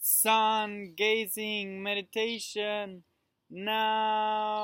sun gazing meditation now.